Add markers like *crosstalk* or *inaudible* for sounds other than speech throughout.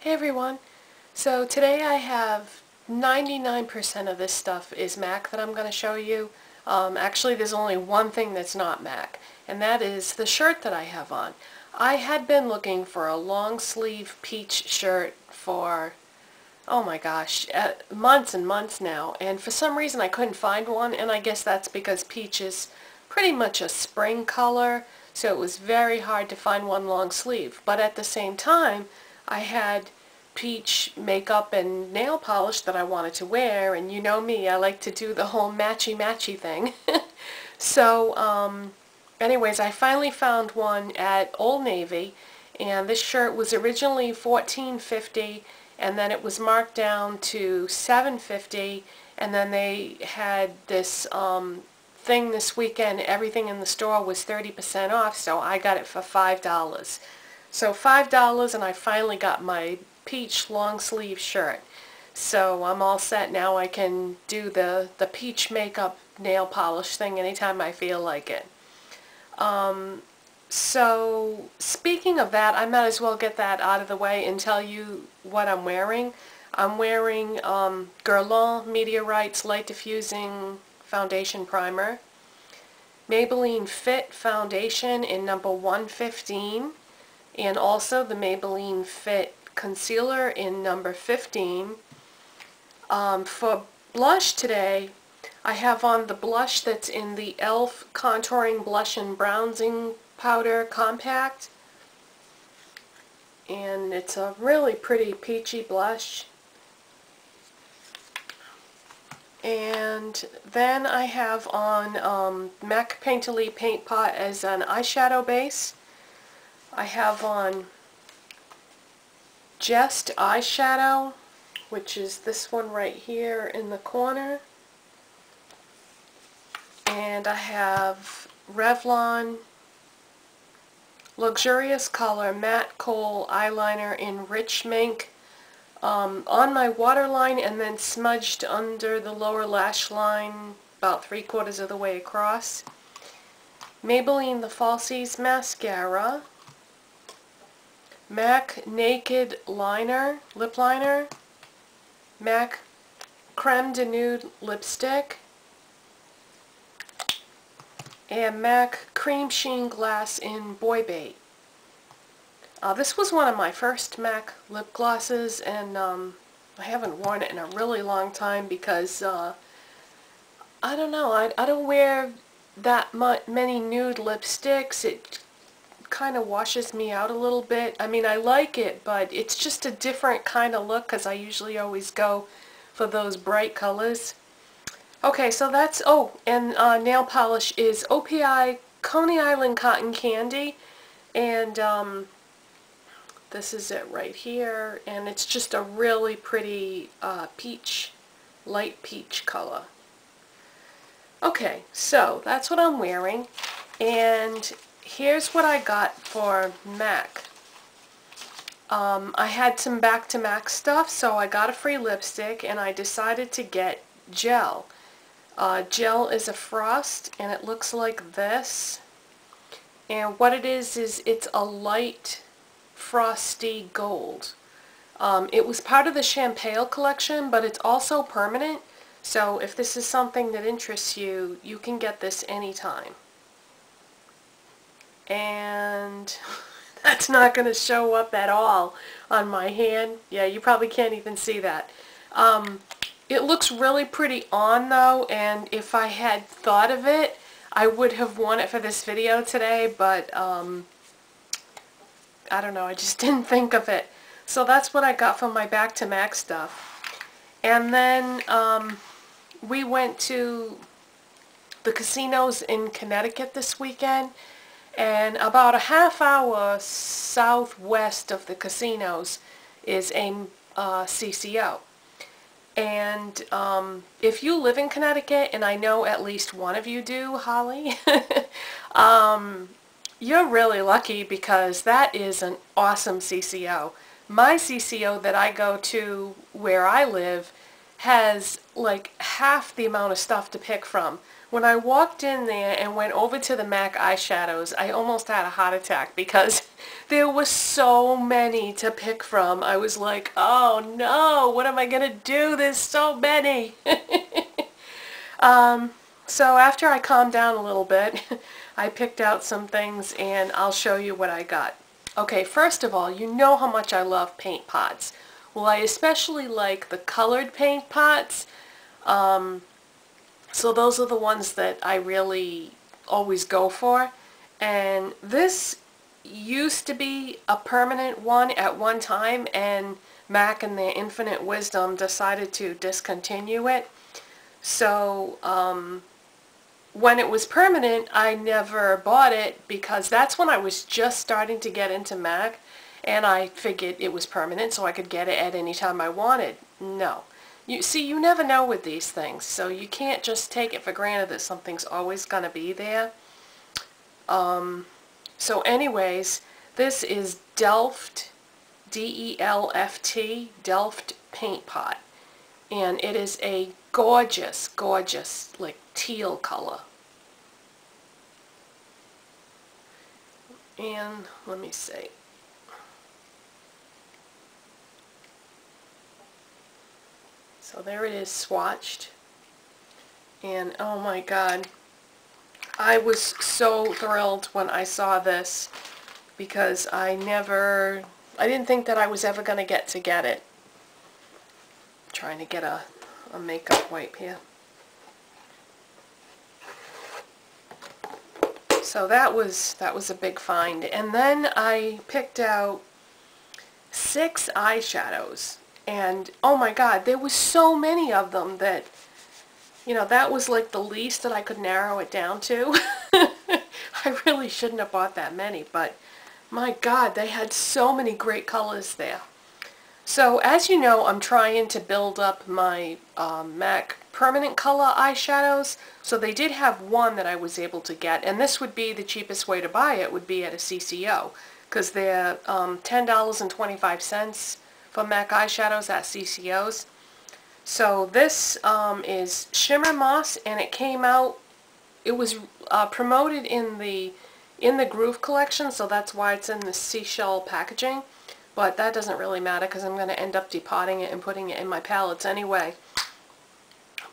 Hey everyone. So today I have 99% of this stuff is MAC that I'm going to show you. Um, actually there's only one thing that's not MAC and that is the shirt that I have on. I had been looking for a long sleeve peach shirt for oh my gosh uh, months and months now and for some reason I couldn't find one and I guess that's because peach is pretty much a spring color so it was very hard to find one long sleeve but at the same time I had peach makeup and nail polish that I wanted to wear and you know me I like to do the whole matchy matchy thing. *laughs* So um, anyways I finally found one at Old Navy and this shirt was originally $14.50 and then it was marked down to $7.50 and then they had this um, thing this weekend everything in the store was 30% off so I got it for $5 so $5 and I finally got my peach long sleeve shirt. So I'm all set now. I can do the, the peach makeup nail polish thing anytime I feel like it. Um, so speaking of that, I might as well get that out of the way and tell you what I'm wearing. I'm wearing um, Guerlain Meteorites Light Diffusing Foundation Primer. Maybelline Fit Foundation in number 115 and also the Maybelline Fit Concealer in number 15. Um, for blush today, I have on the blush that's in the e.l.f. Contouring Blush and Bronzing Powder Compact. And it's a really pretty peachy blush. And then I have on um, MAC Painterly Paint Pot as an eyeshadow base. I have on Juxt eyeshadow, which is this one right here in the corner. And I have Revlon Luxurious Color Matte Kohl Eyeliner in Rich Mink um, on my waterline and then smudged under the lower lash line about three quarters of the way across. Maybelline The Falsies Mascara MAC Naked Liner, Lip Liner, MAC Creme de Nude Lipstick, and MAC Cremesheen Glass in Boy Bait. Uh, this was one of my first MAC lip glosses and um, I haven't worn it in a really long time because uh, I don't know, I, I don't wear that many nude lipsticks. It kind of washes me out a little bit. I mean, I like it, but it's just a different kind of look because I usually always go for those bright colors. Okay, so that's, oh, and uh, nail polish is OPI Coney Island Cotton Candy, and um, this is it right here, and it's just a really pretty uh, peach, light peach color. Okay, so that's what I'm wearing, and here's what I got for MAC. Um, I had some back to MAC stuff, so I got a free lipstick and I decided to get gel. Uh, gel is a frost and it looks like this. And what it is, is it's a light frosty gold. Um, it was part of the Champale collection, but it's also permanent. So if this is something that interests you, you can get this anytime and *laughs* that's not going to show up at all on my hand. Yeah, you probably can't even see that. Um, it looks really pretty on though, and if I had thought of it, I would have worn it for this video today, but um, I don't know, I just *laughs* didn't think of it. So that's what I got from my Back to Mac stuff. And then um, we went to the casinos in Connecticut this weekend, and about a half hour southwest of the casinos is a uh, CCO. And um, if you live in Connecticut, and I know at least one of you do, Holly, *laughs* um, you're really lucky because that is an awesome CCO. My CCO that I go to where I live has like half the amount of stuff to pick from. When I walked in there and went over to the MAC eyeshadows, I almost had a heart attack because *laughs* there were so many to pick from. I was like, oh no, what am I going to do? There's so many. *laughs* um, so after I calmed down a little bit, *laughs* I picked out some things and I'll show you what I got. Okay, first of all, you know how much I love paint pots. Well, I especially like the colored paint pots. Um, so those are the ones that I really always go for. And this used to be a permanent one at one time and MAC and their infinite wisdom decided to discontinue it. So um, when it was permanent, I never bought it because that's when I was just starting to get into MAC and I figured it was permanent so I could get it at any time I wanted. No. You see, you never know with these things, so you can't just take it for granted that something's always going to be there. Um, so anyways, this is Delft, D-E-L-F-T, Delft Paint Pot. And it is a gorgeous, gorgeous, like teal color. And let me see. So there it is swatched. And oh my god, I was so thrilled when I saw this because I never, I didn't think that I was ever going to get to get it. I'm trying to get a, a makeup wipe here. So that was, that was a big find. And then I picked out six eyeshadows and oh my god, there was so many of them that, you know, that was like the least that I could narrow it down to. *laughs* I really shouldn't have bought that many, but my god, they had so many great colors there. So as you know, I'm trying to build up my um, MAC permanent color eyeshadows. So they did have one that I was able to get, and this would be the cheapest way to buy it would be at a CCO because they're um, $10.25 for MAC eyeshadows at CCOs. So this um, is Shimmer Moss and it came out, it was uh, promoted in the in the Groove collection so that's why it's in the seashell packaging. But that doesn't really matter because I'm going to end up depotting it and putting it in my palettes anyway.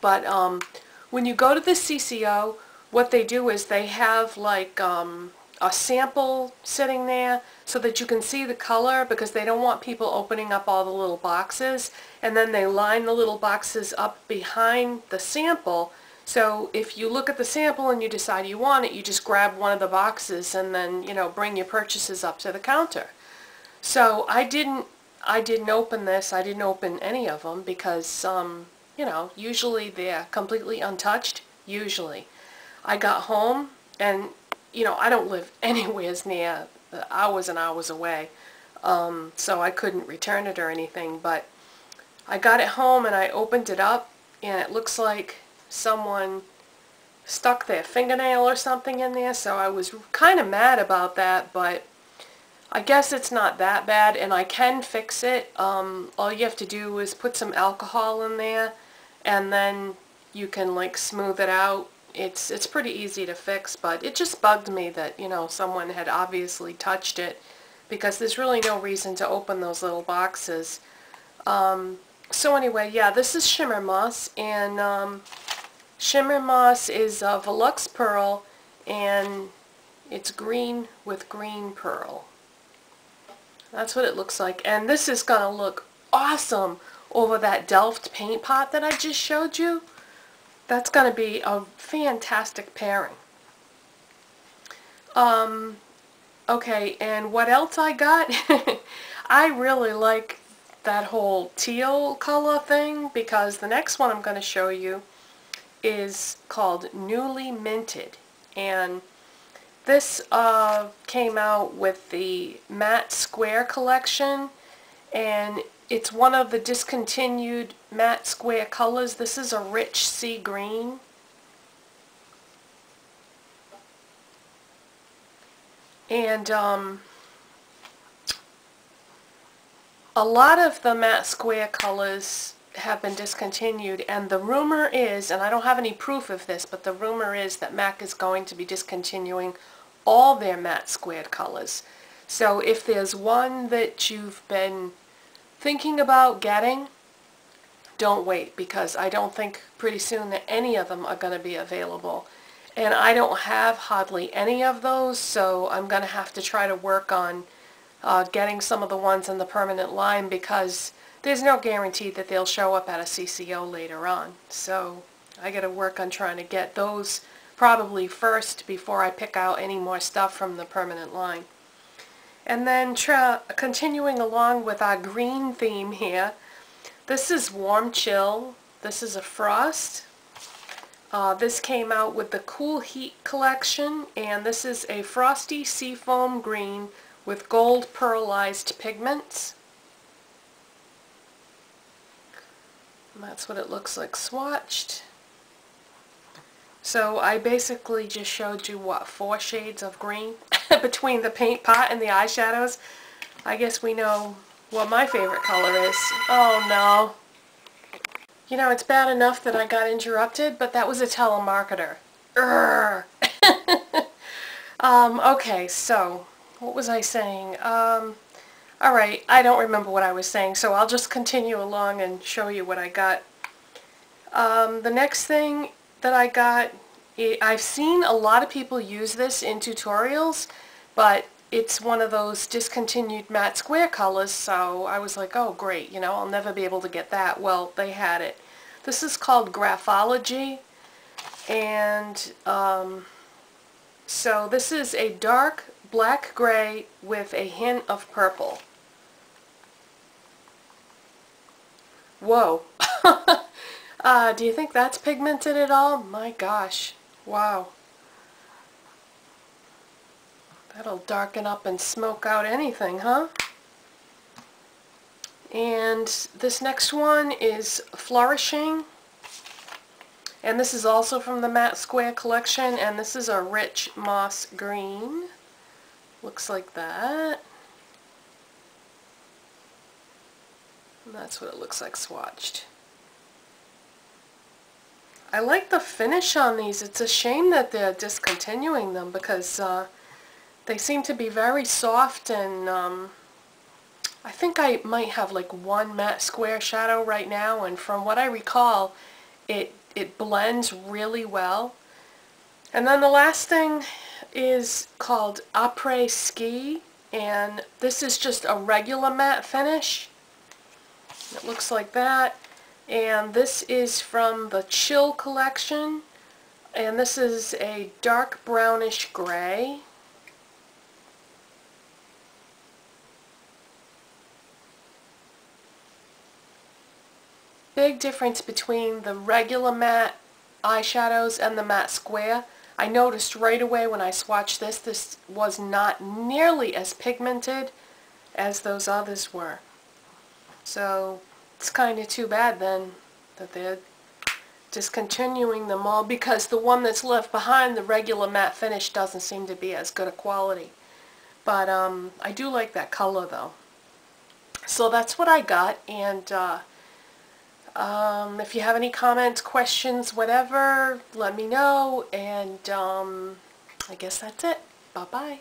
But um, when you go to the CCO, what they do is they have like um, a sample sitting there so that you can see the color because they don't want people opening up all the little boxes. And then they line the little boxes up behind the sample. So if you look at the sample and you decide you want it you just grab one of the boxes and then you know bring your purchases up to the counter. So I didn't I didn't open this. I didn't open any of them because um you know usually they're completely untouched usually. I got home and you know, I don't live *laughs* anywhere near hours and hours away, um, so I couldn't return it or anything, but I got it home and I opened it up and it looks like someone stuck their fingernail or something in there, so I was kind of mad about that, but I guess it's not that bad and I can fix it. Um, all you have to do is put some alcohol in there and then you can like smooth it out it's it's pretty easy to fix, but it just bugged me that, you know, someone had obviously touched it because there's really no reason to open those little boxes. Um, so anyway, yeah, this is Shimmer Moss, and um, Shimmer Moss is a Veluxe Pearl, and it's green with green pearl. That's what it looks like, and this is going to look awesome over that Delft paint pot that I just showed you. That's going to be a fantastic pairing. Um, okay, and what else I got? *laughs* I really like that whole teal color thing because the next one I'm going to show you is called Newly Minted. And this uh, came out with the Matte Square collection and it's one of the discontinued matte square colors. This is a rich sea green. And um, a lot of the matte square colors have been discontinued and the rumor is, and I don't have any proof of this, but the rumor is that MAC is going to be discontinuing all their matte squared colors. So if there's one that you've been thinking about getting, don't wait because I don't think pretty soon that any of them are going to be available. And I don't have hardly any of those, so I'm going to have to try to work on uh, getting some of the ones in the permanent line because there's no guarantee that they'll show up at a CCO later on. So I got to work on trying to get those probably first before I pick out any more stuff from the permanent line. And then continuing along with our green theme here, this is Warm Chill. This is a frost. Uh, this came out with the Cool Heat collection, and this is a frosty seafoam green with gold pearlized pigments. And that's what it looks like swatched. So I basically just showed you, what, four shades of green *laughs* between the paint pot and the eyeshadows. I guess we know what my favorite color is. Oh no. You know, it's bad enough that I got interrupted, but that was a telemarketer. *laughs* um, okay, so, what was I saying? Um, alright, I don't remember what I was saying, so I'll just continue along and show you what I got. Um, the next thing that I got, I've seen a lot of people use this in tutorials, but it's one of those discontinued matte square colors, so I was like, oh great, you know, I'll never be able to get that. Well, they had it. This is called Graphology, and um, so this is a dark black gray with a hint of purple. Whoa. *laughs* uh, do you think that's pigmented at all? My gosh. Wow. That'll darken up and smoke out anything, huh? And this next one is Flourishing. And this is also from the Matte Square collection, and this is a rich moss green. Looks like that. And that's what it looks like swatched. I like the finish on these. It's a shame that they're discontinuing them because uh, they seem to be very soft and um, I think I might have like one matte square shadow right now and from what I recall it it blends really well. And then the last thing is called Après Ski and this is just a regular matte finish. It looks like that and this is from the Chill collection and this is a dark brownish gray big difference between the regular matte eyeshadows and the matte square. I noticed right away when I swatched this, this was not nearly as pigmented as those others were. So it's kind of too bad then that they're discontinuing them all because the one that's left behind, the regular matte finish, doesn't seem to be as good a quality. But um, I do like that color though. So that's what I got and uh, um, if you have any comments, questions, whatever, let me know. And um, I guess that's it. Bye-bye.